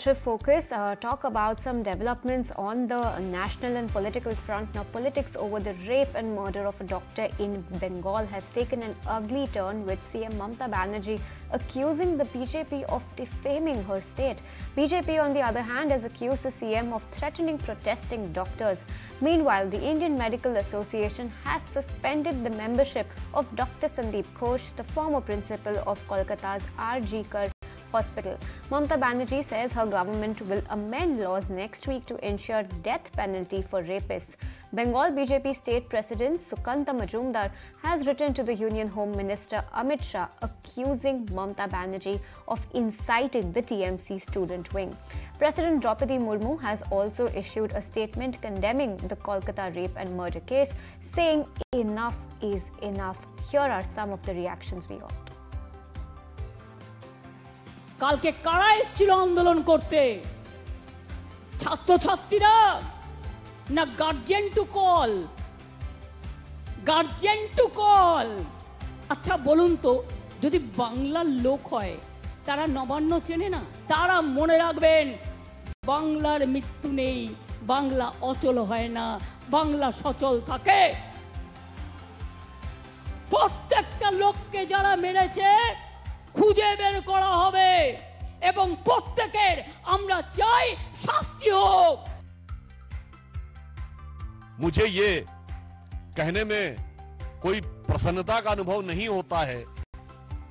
focus, uh, talk about some developments on the national and political front. Now, politics over the rape and murder of a doctor in Bengal has taken an ugly turn with CM Mamta Banerjee accusing the BJP of defaming her state. BJP, on the other hand, has accused the CM of threatening protesting doctors. Meanwhile, the Indian Medical Association has suspended the membership of Dr. Sandeep Ghosh, the former principal of Kolkata's RG Kar hospital. Mamta Banerjee says her government will amend laws next week to ensure death penalty for rapists. Bengal BJP state president Sukanta Majumdar has written to the Union Home Minister Amit Shah accusing Mamta Banerjee of inciting the TMC student wing. President Draupadi Murmu has also issued a statement condemning the Kolkata rape and murder case, saying enough is enough. Here are some of the reactions we got. কালকে কারা এসেছিল আন্দোলন করতে? ছাত্রছাত্রীরা না guardian to call guardian to call আচ্ছা বলুন তো, যদি বাংলার লোক হয়, তারা নবান্ন চেনে না? তারা মনে রাখবেন, বাংলার মৃত্যু নেই, বাংলা অচল হয় না, বাংলা সচল থাকে। প্রত্যেকটা লোককে যারা মেরেছে খুঁজে বের করা হবে এবং প্রত্যেকের আমরা চাই শাস্তি হোক मुझे ये कहने में कोई प्रसन्नता का अनुभव नहीं होता है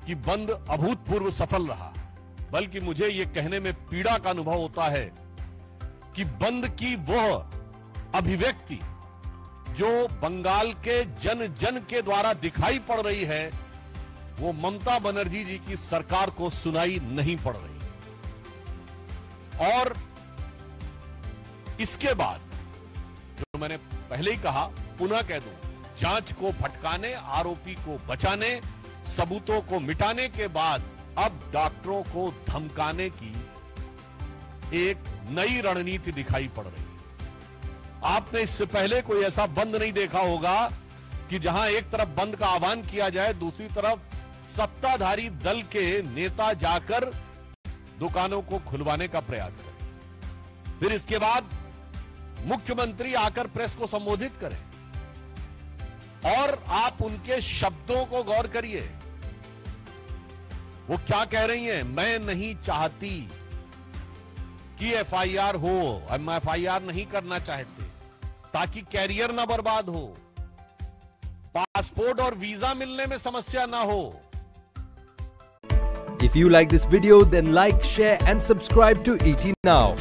कि बंद अभूतपूर्व सफल रहा बल्कि मुझे ये कहने में पीड़ा का अनुभव होता है कि बंद की वह अभिव्यक्ति जो बंगाल के जन जन के द्वारा दिखाई पड़ रही है वो ममता बनर्जी जी की सरकार को सुनाई नहीं पड़ रही। और इसके बाद, जो मैंने पहले ही कहा, पुनः कह दूँ, जाँच को भटकाने, आरोपी को बचाने, सबूतों को मिटाने के बाद अब डॉक्टरों को धमकाने की एक नई रणनीति दिखाई पड़ रही है। आपने इससे पहले कोई ऐसा बंद नहीं देखा होगा कि जहाँ एक तरफ़ बंद का आह्वान किया जाए, दूसरी तरफ़ सत्ताधारी दल के नेता जाकर दुकानों को खुलवाने का प्रयास करें। फिर इसके बाद मुख्यमंत्री आकर प्रेस को संबोधित करें। और आप उनके शब्दों को गौर करिए। वो क्या कह रही हैं? मैं नहीं चाहती कि एफआईआर हो हम एफआईआर नहीं करना चाहते, ताकि कैरियर ना बर्बाद हो, पासपोर्ट और वीज़ा मिलने में समस्या ना हो। If you like this video, then like, share, and subscribe to ET Now.